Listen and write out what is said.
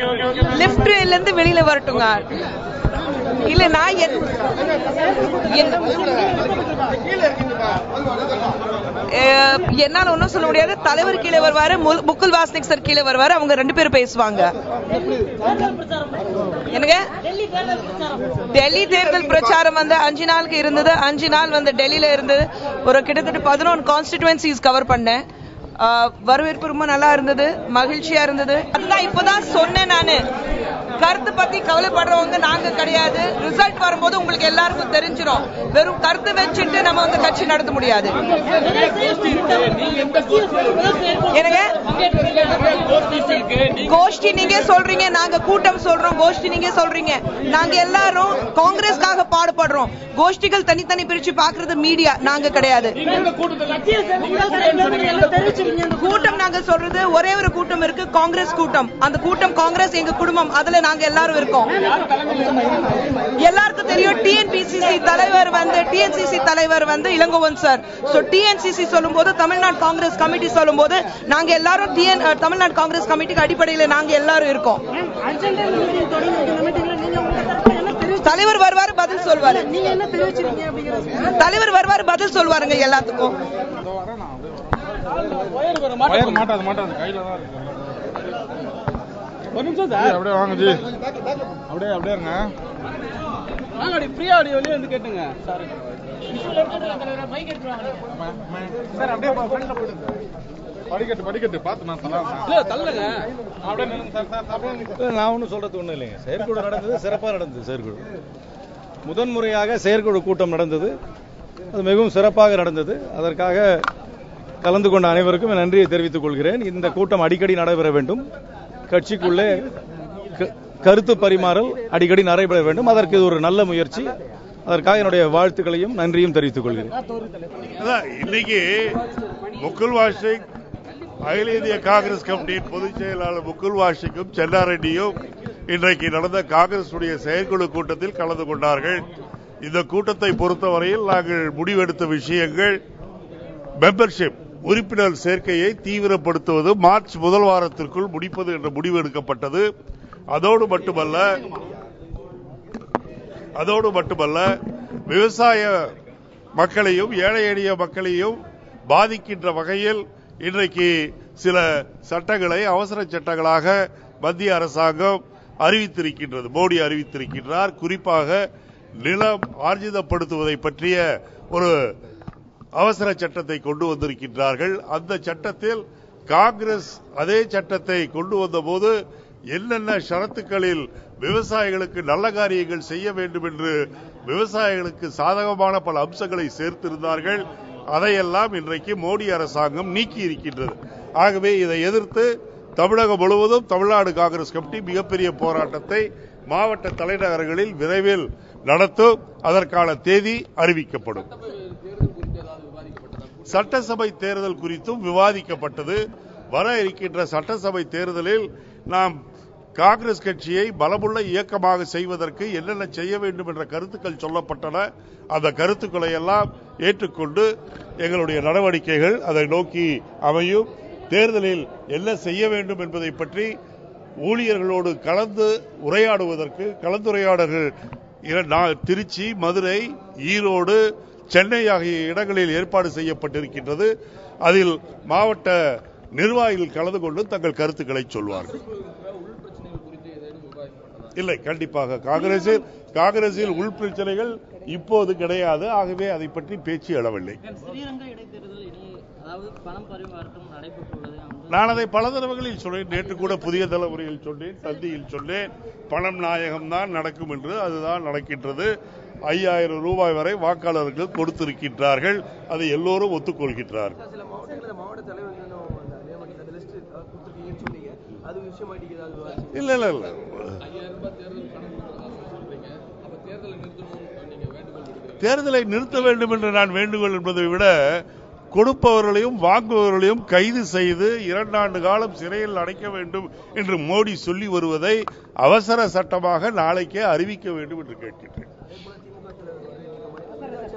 லிப்ட்ல இருந்து வெளியில வரட்டுங்க. இல்ல நான் என்- என்னால ஒன்னும் சொல்ல முடியாது. தலைவர் கீழே வருவாரு முல்- முகுல் வாஸ்னிக் சார் கீழே வருவாரு அவங்க ரெண்டு பேரும் பேசுவாங்க. என்னங்க? டெல்லி தேர்தல் பிரச்சாரம் வந்து அஞ்சு நாளுக்கு இருந்தது. அஞ்சு நாள் வந்து டெல்லியில இருந்தது. ஒரு கிட்டத்தட்ட பதினொன்று கான்ஸ்டிடுவன்சிஸ் கவர் பண்ணேன். வரவேற்பு ரொம்ப நல்லா இருந்தது மகிழ்ச்சியா இருந்தது. அதுதான் இப்பதான் சொன்னேன் நானு. கருத்து பத்தி கவலைப்படுறவங்க நாங்க கிடையாது. ரிசல்ட் வரும்போது உங்களுக்கு எல்லாருக்கும் தெரிஞ்சிடும் வெறும் கருத்து வச்சுட்டு நம்ம வந்து கட்சி நடத்த முடியாது. என்னங்க? கோஷ்டி நீங்க சொல்றீங்க நாங்க கூட்டம் சொல்றோம் கோஷ்டி நீங்க சொல்றீங்க. நாங்க எல்லாரும் காங்கிரஸ்க்காக பாடுபடுறோம். கோஷ்டிகள் தனித்தனி பிரிச்சு பாக்குறது மீடியா நாங்க கிடையாது. கூட்டம் நாங்க சொல்றது ஒரே ஒரு கூட்டம் இருக்கு காங்கிரஸ் கூட்டம். அந்த கூட்டம் காங்கிரஸ் எங்க குடும்பம் அதுல நாங்க எல்லாரும் இருக்கோம். எல்லாருக்கும் தெரியும் டிஎன்பிசிசி தலைவர் வந்து டிஎன்சிசி தலைவர் வந்து இளங்கோவன் சார் ஸோ டிஎன்சிசி சொல்லும்போது தமிழ்நாடு காங்கிரஸ் கமிட்டி சொல்லும்போது நாங்க எல்லாரும் டிஎன் தமிழ்நாடு காங்கிரஸ் கமிட்டிக்கு அடிப்படையில நாங்க எல்லாரும் இருக்கோம். தலைவர் வருவாரு பதில் சொல்வாரு. தலைவர் வருவாரு பதில் சொல்வாருங்க எல்லாத்துக்கும். ஒரு நிமிஷம் சார். அப்படியே வாங்க ஜி. அப்படியே அப்படியே இருங்க. வாங்க அப்படி ஃப்ரீயா அப்படி வெளியே வந்து கேட்டுங்க. சார். சார் அப்படியே ஃப்ரெண்ட்ல படிக்கட்டு படிக்கட்டு பார்த்து நான் தலாம் இல்ல தள்ளுங்க. அப்படியே சார் சார் அப்படியே நான் ஒன்றும் சொல்றது ஒன்றும் இல்லைங்க. செயற்குழு நடந்தது சிறப்பாக நடந்தது செயற்குழு. முதன்முறையாக செயற்குழு கூட்டம் நடந்தது. அது மிகவும் சிறப்பாக நடந்தது. அதற்காக கலந்து கொண்ட அனைவருக்கும் நன்றியை தெரிவித்துக் கொள்கிறேன். இந்த கூட்டம் அடிக்கடி நடைபெற வேண்டும். கட்சிக்குள்ளே க- கருத்து பரிமாறல் அடிக்கடி நடைபெற வேண்டும். அதற்கு இது ஒரு நல்ல முயற்சி. அதற்காக என்னுடைய வாழ்த்துக்களையும் நன்றியும் தெரிவித்துக் கொள்கிறேன். அதான் இன்னைக்கு முகுல் வாஷிக் அகில இந்திய காங்கிரஸ் கமிட்டியின் பொதுச் செயலாளர் முகுல் வாஷிக்கும் சென்னாரெட்டியும் இன்றைக்கு நடந்த காங்கிரஸ் செயற்குழு கூட்டத்தில் கலந்து கொண்டார்கள். இந்த கூட்டத்தை பொறுத்தவரையில் நாங்கள் முடிவெடுத்த விஷயங்கள் மெம்பர்ஷிப் உறுப்பினர் சேர்க்கையை தீவிரப்படுத்துவது மார்ச் முதல் வாரத்திற்குள் முடிப்பது என்ற முடிவு எடுக்கப்பட்டது. அதோடு மட்டுமல்ல அதோடு மட்டுமல்ல விவசாய மக்களையும் ஏழை எளிய மக்களையும் பாதிக்கின்ற வகையில் இன்றைக்கு சில சட்டங்களை அவசர சட்டங்களாக மத்திய அரசாங்கம் அறிவித்திருக்கின்றது. மோடி அறிவித்திருக்கின்றார். குறிப்பாக நிலம் ஆர்ஜிதப்படுத்துவதை பற்றிய ஒரு அவசர சட்டத்தை கொண்டு வந்திருக்கின்றார்கள். அந்த சட்டத்தில் காங்கிரஸ் அதே சட்டத்தை கொண்டு வந்தபோது என்னென்ன ஷரத்துக்களில் விவசாயிகளுக்கு நல்ல காரியங்கள் செய்ய வேண்டும் என்று விவசாயிகளுக்கு சாதகமான பல அம்சங்களை சேர்த்திருந்தார்கள். அதையெல்லாம் இன்றைக்கு மோடி அரசாங்கம் நீக்கி இருக்கின்றது ஆகவே இதை எதிர்த்து தமிழகம் முழுவதும் தமிழ்நாடு காங்கிரஸ் கமிட்டி மிகப்பெரிய போராட்டத்தை மாவட்ட தலைநகரங்களில் விரைவில் நடத்தும். அதற்கான தேதி அறிவிக்கப்படும். சட்டசபை தேர்தல் குறித்தும் விவாதிக்கப்பட்டது. வர இருக்கின்ற சட்டசபை தேர்தலில் நாம் காங்கிரஸ் கட்சியை பலமுள்ள இயக்கமாக செய்வதற்கு என்னென்ன செய்ய வேண்டும் என்ற கருத்துக்கள் சொல்லப்பட்டன. அந்த கருத்துக்களை எல்லாம் ஏற்றுக்கொண்டு எங்களுடைய நடவடிக்கைகள் அதை நோக்கி அமையும். தேர்தலில் என்ன செய்ய வேண்டும் என்பதை பற்றி ஊழியர்களோடு கலந்து உரையாடுவதற்கு கலந்துரையாடல்கள் திருச்சி மதுரை ஈரோடு சென்னை ஆகிய இடங்களில் ஏற்பாடு செய்யப்பட்டிருக்கின்றது. அதில் மாவட்ட நிர்வாகிகள் கலந்து கொண்டு தங்கள் கருத்துக்களை சொல்வார்கள். இல்லை கண்டிப்பாக காங்கிரஸில் காங்கிரஸில் உள் பிரச்சனைகள் இப்போது கிடையாது. ஆகவே அதை பற்றி பேச்சு எழவில்லை. நான் அதை பல தடவைகளில் சொன்னேன். நேற்று கூட புதிய தலைமுறையில் சொன்னேன் தந்தியில் சொன்னேன். பணம் நாயகம் தான் நடக்கும் என்று அதுதான் நடக்கின்றது. ஐயாயிரம் ரூபாய் வரை வாக்காளர்கள் கொடுத்திருக்கின்றார்கள். அதை எல்லோரும் ஒத்துக்கொள்கின்றார்கள்? இல்ல இல்ல இல்ல. தேர்தலை நிறுத்த வேண்டும் என்று நான் வேண்டுகோள் என்பதை விட கொடுப்பவர்களையும் வாங்குபவர்களையும் கைது செய்து இரண்டாண்டு காலம் சிறையில் அடைக்க வேண்டும் என்று மோடி சொல்லி வருவதை அவசர சட்டமாக நாளைக்கே அறிவிக்க வேண்டும் என்று கேட்கின்றேன்.